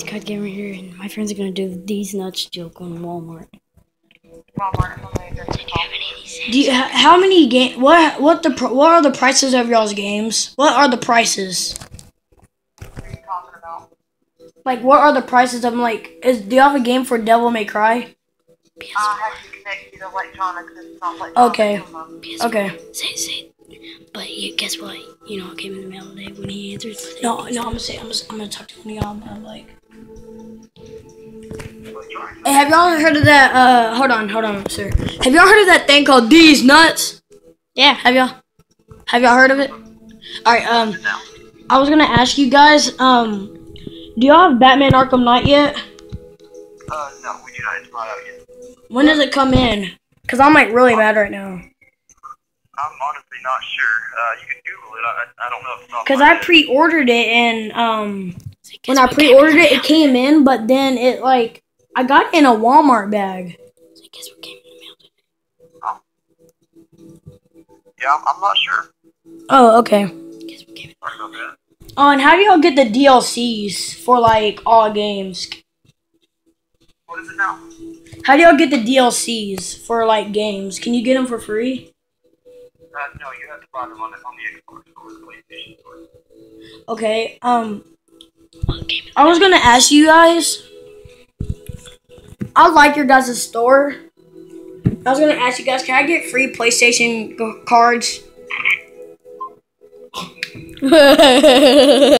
it's Cod Gamer here, and my friends are gonna do these nuts joke on Walmart. Walmart. I'm gonna go to Do you, how many game? What what the what are the prices of y'all's games? What are the prices? What are you talking about? Like what are the prices of 'em? like? Is do you have a game for Devil May Cry? Uh, I have to connect you to electronics. It's not electronics. Okay. PS4. Okay. Say, say. But you, guess what? You know, I came in the mail today when he answered. No, no, I'm gonna say I'm gonna, I'm gonna talk to one of y'all. But like, hey, have y'all heard of that? Uh, hold on, hold on, sir. Have y'all heard of that thing called these nuts? Yeah. Have y'all? Have y'all heard of it? All right. Um, I was gonna ask you guys. Um, do y'all have Batman Arkham Knight yet? Uh, no, we do not. It's not out yet. When does it come in? Cause I'm like really mad right now. I'm honestly not sure. Uh, you can Google it. I, I don't know if it's on Cause my I pre-ordered it and um Say, guess when I what came in pre-ordered it, it came in, but then it like I got in a Walmart bag. Say, guess what came in the mail today? Yeah, I'm, I'm not sure. Oh, okay. Guess what came in Sorry about. Oh, and how do y'all get the DLCs for like all games? What is it now? How do y'all get the DLCs for like games? Can you get them for free? Uh, no, you have to buy them on the, on the Xbox or the PlayStation store. Okay. Um, What came in I was gonna ask you guys. I like your guys' store. I was gonna ask you guys, can I get free PlayStation cards?